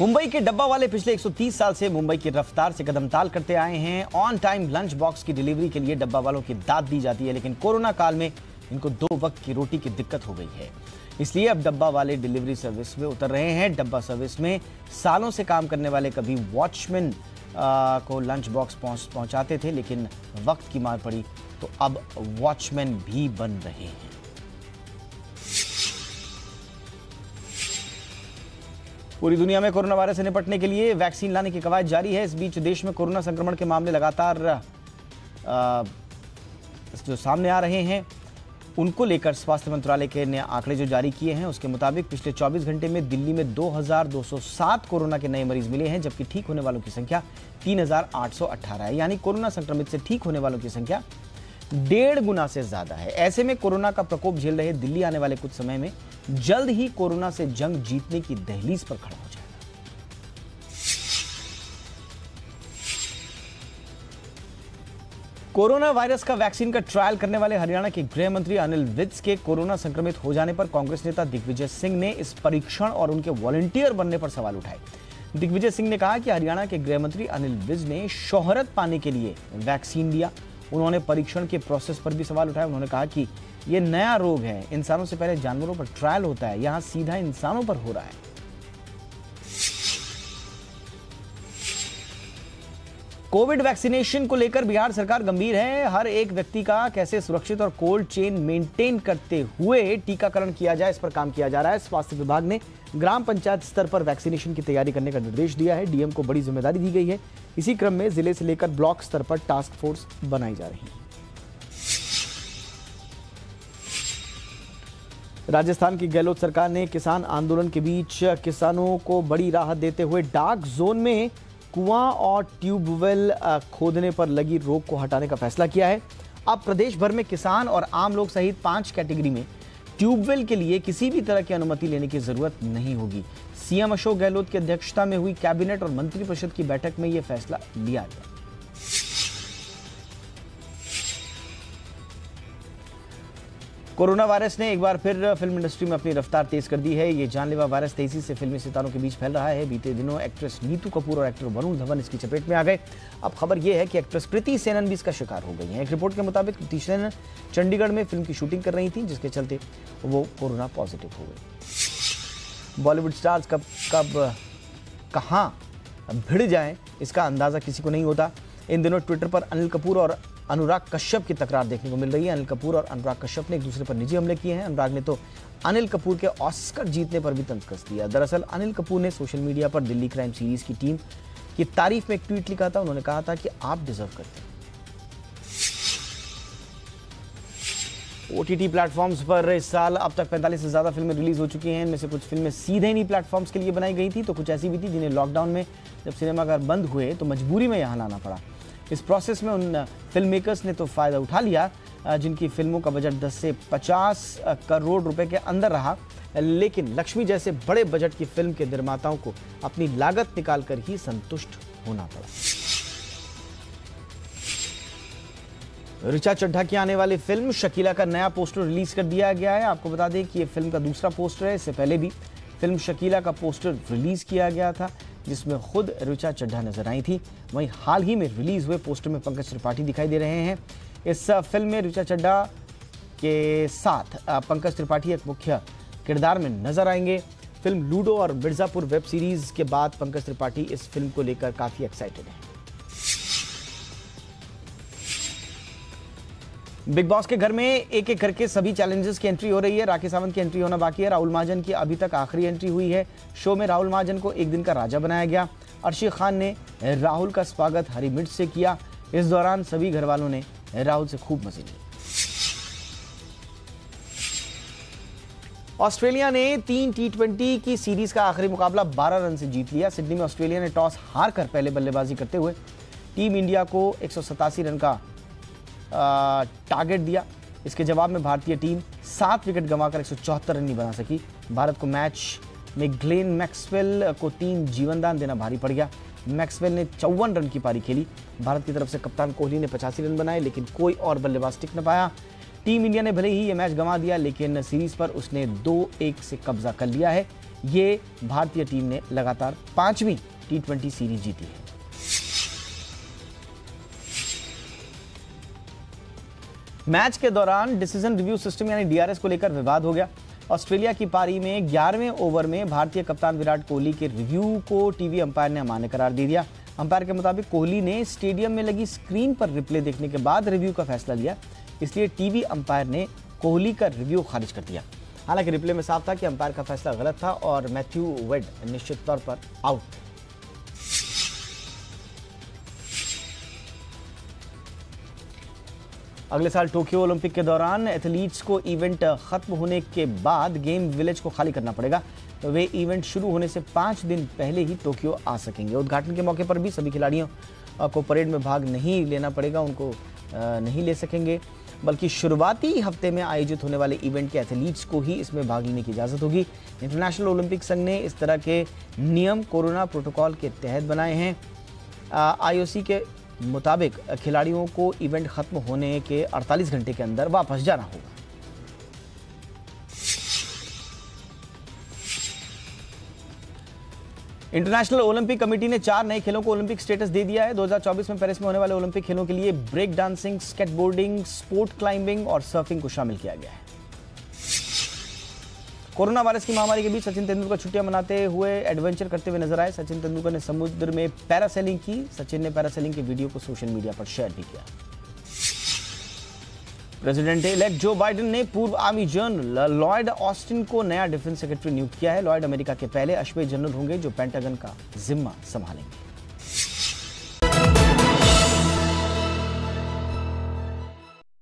मुंबई के डब्बा वाले पिछले 130 साल से मुंबई की रफ्तार से कदम ताल करते आए हैं। ऑन टाइम लंच बॉक्स की डिलीवरी के लिए डब्बा वालों की दाद दी जाती है, लेकिन कोरोना काल में इनको दो वक्त की रोटी की दिक्कत हो गई है। इसलिए अब डब्बा वाले डिलीवरी सर्विस में उतर रहे हैं। डब्बा सर्विस में सालों से काम करने वाले कभी वॉचमैन को लंच बॉक्स पहुँच, पहुंचाते थे, लेकिन वक्त की मार पड़ी तो अब वॉचमैन भी बन रहे हैं। पूरी दुनिया में कोरोना वायरस से निपटने के लिए वैक्सीन लाने की कवायद जारी है। इस बीच देश में कोरोना संक्रमण के मामले लगातार जो सामने आ रहे हैं उनको लेकर स्वास्थ्य मंत्रालय के नए आंकड़े जो जारी किए हैं उसके मुताबिक पिछले 24 घंटे में दिल्ली में 2,207 कोरोना के नए मरीज़ मिले हैं जबकि ठीक होने वालों की संख्या 3,818 है। यानी कोरोना संक्रमित से ठीक होने वालों की संख्या डेढ़ गुना से ज़्यादा है। ऐसे में कोरोना का प्रकोप झेल रहे दिल्ली आने वाले कुछ समय में जल्द ही कोरोना से जंग जीतने की दहलीज पर खड़ा हो जाएगा। कोरोना वायरस का वैक्सीन का ट्रायल करने वाले हरियाणा के गृह मंत्री अनिल विज के कोरोना संक्रमित हो जाने पर कांग्रेस नेता दिग्विजय सिंह ने इस परीक्षण और उनके वॉलंटियर बनने पर सवाल उठाए। दिग्विजय सिंह ने कहा कि हरियाणा के गृह मंत्री अनिल विज ने शोहरत पाने के लिए वैक्सीन दिया उन्होंने परीक्षण के प्रोसेस पर भी सवाल उठाया उन्होंने कहा कि यह नया रोग है। इंसानों से पहले जानवरों पर ट्रायल होता है। यहाँ सीधा इंसानों पर हो रहा है। कोविड वैक्सीनेशन को लेकर बिहार सरकार गंभीर है। हर एक व्यक्ति का कैसे सुरक्षित और कोल्ड चेन मेंटेन करते हुए टीकाकरण किया जाए, इस पर काम किया जा रहा है। स्वास्थ्य विभाग ने ग्राम पंचायत स्तर पर वैक्सीनेशन की तैयारी करने का निर्देश दिया है। डीएम को बड़ी ज़िम्मेदारी दी गई है। इसी क्रम में ज़िले से लेकर ब्लॉक स्तर पर टास्क फोर्स बनाई जा रही है। राजस्थान की गहलोत सरकार ने किसान आंदोलन के बीच किसानों को बड़ी राहत देते हुए डार्क जोन में कुआँ और ट्यूबवेल खोदने पर लगी रोक को हटाने का फैसला किया है। अब प्रदेश भर में किसान और आम लोग सहित पाँच कैटेगरी में ट्यूबवेल के लिए किसी भी तरह की अनुमति लेने की ज़रूरत नहीं होगी। सीएम अशोक गहलोत की अध्यक्षता में हुई कैबिनेट और मंत्रिपरिषद की बैठक में यह फैसला लिया गया। कोरोना वायरस ने एक बार फिर फ़िल्म इंडस्ट्री में अपनी रफ्तार तेज कर दी है। ये जानलेवा वायरस तेज़ी से फिल्मी सितारों के बीच फैल रहा है। बीते दिनों एक्ट्रेस नीतू कपूर और एक्टर वरुण धवन इसकी चपेट में आ गए। अब खबर यह है कि एक्ट्रेस कृति सेनन भी इसका शिकार हो गई है। एक रिपोर्ट के मुताबिक कृति सेनन चंडीगढ़ में फ़िल्म की शूटिंग कर रही थी, जिसके चलते वो कोरोना पॉजिटिव हो गई। बॉलीवुड स्टार्स कब कब, कहाँ भिड़ जाए, इसका अंदाज़ा किसी को नहीं होता। इन दिनों ट्विटर पर अनिल कपूर और अनुराग कश्यप की तकरार देखने को मिल रही है। अनिल कपूर और अनुराग कश्यप ने एक दूसरे पर निजी हमले किए हैं। अनुराग ने तो अनिल कपूर के ऑस्कर जीतने पर भी तंज कस दिया। दरअसल अनिल कपूर ने सोशल मीडिया पर दिल्ली क्राइम सीरीज़ की टीम की तारीफ़ में एक ट्वीट लिखा था। उन्होंने कहा था कि आप डिजर्व करते हैं। ओटीटी प्लेटफॉर्म्स पर इस साल अब तक 45 से ज़्यादा फ़िल्में रिलीज़ हो चुकी हैं। इनमें से कुछ फ़िल्में सीधे नहीं प्लेटफॉर्म्स के लिए बनाई गई थी। तो कुछ ऐसी भी थी जिन्हें लॉकडाउन में जब सिनेमाघर बंद हुए तो मजबूरी में यहाँ लाना पड़ा। इस प्रोसेस में उन फ़िल्म मेकर्स ने तो फ़ायदा उठा लिया जिनकी फ़िल्मों का बजट 10 से 50 करोड़ रुपए के अंदर रहा। लेकिन लक्ष्मी जैसे बड़े बजट की फ़िल्म के निर्माताओं को अपनी लागत निकालकर ही संतुष्ट होना पड़ा। ऋचा चड्ढा की आने वाली फ़िल्म शकीला का नया पोस्टर रिलीज़ कर दिया गया है। आपको बता दें कि यह फ़िल्म का दूसरा पोस्टर है, इससे पहले भी फ़िल्म शकीला का पोस्टर रिलीज़ किया गया था। जिसमें खुद रुचा चड्ढा नज़र आई थी। वहीं हाल ही में रिलीज़ हुए पोस्टर में पंकज त्रिपाठी दिखाई दे रहे हैं। इस फ़िल्म में रुचा चड्ढा के साथ पंकज त्रिपाठी एक मुख्य किरदार में नज़र आएँगे। फ़िल्म लूडो और मिर्जापुर वेब सीरीज़ के बाद पंकज त्रिपाठी इस फ़िल्म को लेकर काफ़ी एक्साइटेड है। बिग बॉस के घर में एक एक करके सभी चैलेंजेस की एंट्री हो रही है। राकेश सावंत की एंट्री होना बाकी है। राहुल महाजन की अभी तक आखिरी एंट्री हुई है। शो में राहुल महाजन को एक दिन का राजा बनाया गया। अर्शी खान ने राहुल का स्वागत हरी मिर्च से किया। इस दौरान सभी घर वालों ने राहुल से खूब मज़े लिए। ऑस्ट्रेलिया ने तीन टी ट्वेंटी की सीरीज़ का आखिरी मुकाबला 12 रन से जीत लिया। सिडनी में ऑस्ट्रेलिया ने टॉस हार कर पहले बल्लेबाजी करते हुए टीम इंडिया को एक सौ सतासी रन का टारगेट दिया। इसके जवाब में भारतीय टीम सात विकेट गंवाकर एक सौ चौहत्तर रन नहीं बना सकी। भारत को मैच में ग्लेन मैक्सवेल को तीन जीवनदान देना भारी पड़ गया। मैक्सवेल ने चौवन रन की पारी खेली। भारत की तरफ़ से कप्तान कोहली ने पचासी रन बनाए, लेकिन कोई और बल्लेबाज टिक न पाया। टीम इंडिया ने भले ही ये मैच गंवा दिया, लेकिन सीरीज़ पर उसने दो एक से कब्जा कर लिया है। ये भारतीय टीम ने लगातार पांचवीं टी सीरीज़ जीती है। मैच के दौरान डिसीज़न रिव्यू सिस्टम यानी डीआरएस को लेकर विवाद हो गया। ऑस्ट्रेलिया की पारी में ग्यारहवें ओवर में भारतीय कप्तान विराट कोहली के रिव्यू को टीवी अंपायर ने अमान्य करार दे दिया। अंपायर के मुताबिक कोहली ने स्टेडियम में लगी स्क्रीन पर रिप्ले देखने के बाद रिव्यू का फैसला लिया। इसलिए टीवी अंपायर ने कोहली का रिव्यू खारिज कर दिया। हालाँकि रिप्ले में साफ़ था कि अंपायर का फैसला गलत था और मैथ्यू वेड निश्चित तौर पर आउट। अगले साल टोक्यो ओलंपिक के दौरान एथलीट्स को इवेंट खत्म होने के बाद गेम विलेज को खाली करना पड़ेगा। तो वे इवेंट शुरू होने से पाँच दिन पहले ही टोक्यो आ सकेंगे। उद्घाटन के मौके पर भी सभी खिलाड़ियों को परेड में भाग नहीं लेना पड़ेगा, उनको नहीं ले सकेंगे। बल्कि शुरुआती हफ़्ते में आयोजित होने वाले इवेंट के एथलीट्स को ही इसमें भाग लेने की इजाज़त होगी। इंटरनेशनल ओलंपिक संघ ने इस तरह के नियम कोरोना प्रोटोकॉल के तहत बनाए हैं। आईओसी के मुताबिक खिलाड़ियों को इवेंट खत्म होने के 48 घंटे के अंदर वापस जाना होगा। इंटरनेशनल ओलंपिक कमेटी ने चार नए खेलों को ओलंपिक स्टेटस दे दिया है। 2024 में पेरिस में होने वाले ओलंपिक खेलों के लिए break dancing, skateboarding, sport climbing और सर्फिंग को शामिल किया गया है। कोरोना वायरस की महामारी के बीच सचिन तेंदुलकर छुट्टियाँ मनाते हुए एडवेंचर करते हुए नज़र आए। सचिन तेंदुलकर ने समुद्र में पैरासेलिंग की। सचिन ने पैरासेलिंग के वीडियो को सोशल मीडिया पर शेयर भी किया। प्रेसिडेंट इलेक्ट जो बाइडेन ने पूर्व आर्मी जनरल लॉयड ऑस्टिन को नया डिफेंस सेक्रेटरी नियुक्त किया है। लॉयड अमेरिका के पहले अश्वे जनरल होंगे जो पेंटागन का जिम्मा संभालेंगे।